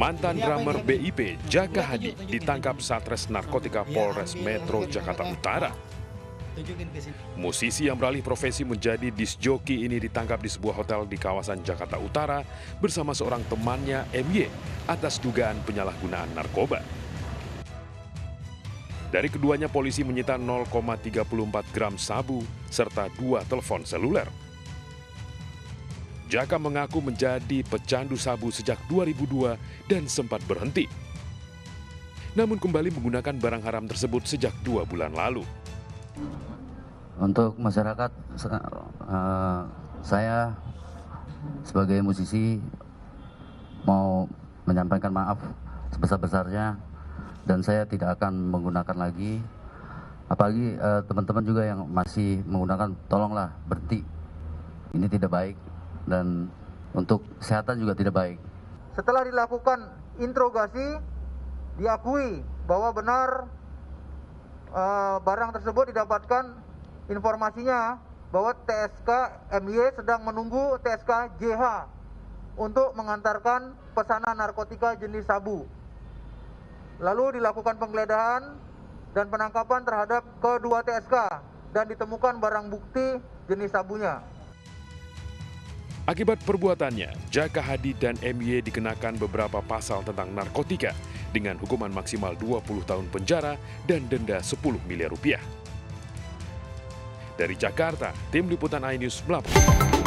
Mantan drummer BIP Jaka Hadi ditangkap Satres Narkotika Polres Metro Jakarta Utara. Musisi yang beralih profesi menjadi disjoki ini ditangkap di sebuah hotel di kawasan Jakarta Utara bersama seorang temannya MY atas dugaan penyalahgunaan narkoba. Dari keduanya polisi menyita 0,34 gram sabu serta dua telepon seluler. Jaka mengaku menjadi pecandu sabu sejak 2002 dan sempat berhenti. Namun kembali menggunakan barang haram tersebut sejak dua bulan lalu. Untuk masyarakat, uh, saya sebagai musisi mau menyampaikan maaf sebesar-besarnya dan saya tidak akan menggunakan lagi apalagi eh, teman-teman juga yang masih menggunakan tolonglah berhenti ini tidak baik dan untuk kesehatan juga tidak baik. Setelah dilakukan interogasi, diakui bahwa benar uh, barang tersebut didapatkan informasinya bahwa TSK MY sedang menunggu TSK JH untuk mengantarkan pesanan narkotika jenis sabu. Lalu dilakukan penggeledahan dan penangkapan terhadap kedua TSK dan ditemukan barang bukti jenis sabunya. Akibat perbuatannya, Jaka Hadi dan MY dikenakan beberapa pasal tentang narkotika dengan hukuman maksimal 20 tahun penjara dan denda 10 miliar rupiah. Dari Jakarta, tim liputan iNews melaporkan.